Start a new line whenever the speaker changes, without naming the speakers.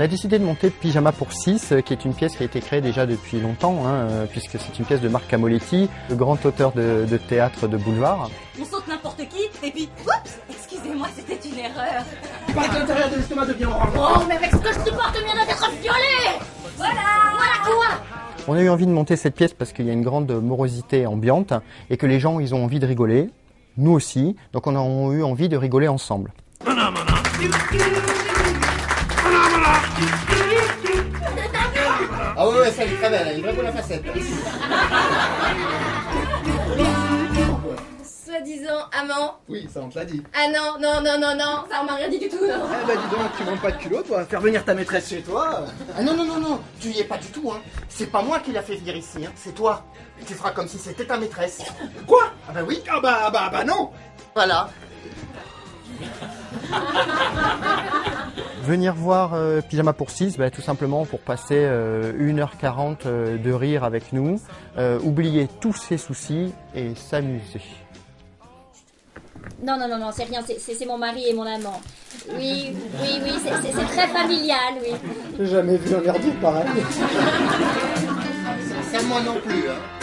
On a décidé de monter Pyjama pour 6, qui est une pièce qui a été créée déjà depuis longtemps, hein, euh, puisque c'est une pièce de Marc Camoletti, le grand auteur de, de théâtre de boulevard.
On saute n'importe qui, et puis, oups, excusez-moi, c'était une erreur.
Pas que l'intérieur de l'estomac devient orange.
Oh, mais avec ce que je supporte bien d'être violé Voilà Voilà quoi
On a eu envie de monter cette pièce parce qu'il y a une grande morosité ambiante et que les gens, ils ont envie de rigoler. Nous aussi. Donc on a eu envie de rigoler ensemble.
Ah ouais, ouais, ça, il est très belle, elle est vraie pour la facette.
Soi-disant amant.
Oui, ça, on te l'a dit.
Ah non, non, non, non, non, ça on m'a rien dit du tout, non.
Eh bah dis donc, tu manques pas de culot, toi. Faire venir ta maîtresse chez toi.
Ah non, non, non, non, tu y es pas du tout, hein. C'est pas moi qui l'a fait venir ici, hein. C'est toi. Tu feras comme si c'était ta maîtresse.
Quoi?
Ah bah oui,
Ah bah, bah, bah non
voilà.
Venir voir euh, Pyjama pour 6, bah, tout simplement pour passer euh, 1h40 euh, de rire avec nous, euh, oublier tous ses soucis et s'amuser.
Non, non, non, non, c'est rien, c'est- mon mari et mon amant. Oui, oui, oui, c'est- très familial, oui.
J'ai jamais vu un merdier pareil.
Ça, moi non plus, hein.